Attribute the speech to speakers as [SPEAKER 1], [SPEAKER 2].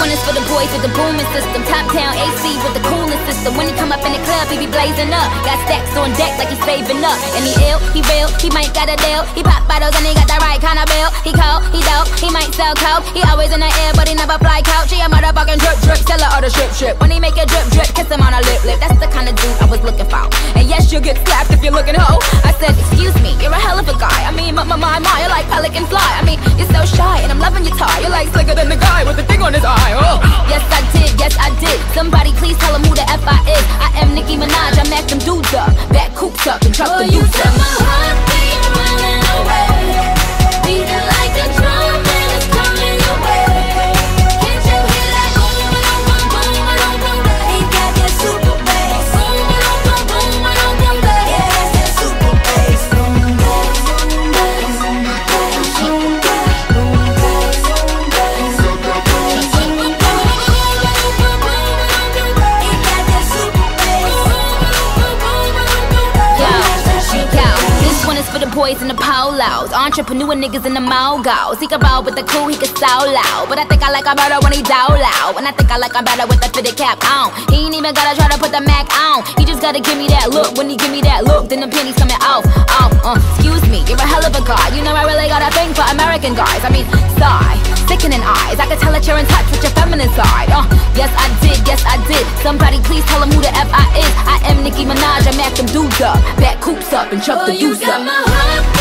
[SPEAKER 1] one is for the boys with the booming system. Top town AC with the cooling system. When he come up in the club, he be blazing up. Got stacks on deck like he's saving up. And he ill, he real, he might got a deal. He pop bottles and he got the right kind of bill. He cold, he dope, he might sell coke. He always in the air, but he never fly couch. He a motherfucking drip drip, seller or the strip strip. When he make a drip drip, kiss him on a lip lip. That's the kind of dude I was looking for. And yes, you'll get slapped if you're looking hoe. I said, excuse me, you're a hell of a guy. I mean, my my my, my you're like pelican fly. I mean, you're so shy, and I'm loving your tie. You're like slicker than the guy with the thing on his eye. Yes, Somebody please tell him who the F I is. I am Nicki Minaj, I mack them dudes up. Back coops up and truck
[SPEAKER 2] Oh,
[SPEAKER 1] the
[SPEAKER 2] you
[SPEAKER 1] up.
[SPEAKER 2] my heartbeat
[SPEAKER 1] for the boys in the polos. Entrepreneur niggas in the mogos. He can roll with the cool, he can so loud. But I think I like him better when he down loud. And I think I like him better with the fitted cap on. He ain't even gotta try to put the mack on. He just gotta give me that look. When he give me that look, then the pennies coming off. Off, uh, excuse me, you're a hell of a guy. You know I really got a thing for American guys. I mean, sigh, sickening eyes. I can tell that you're in touch with your feminine side. Uh, yes and chuck
[SPEAKER 2] Oh,
[SPEAKER 1] the deuce up.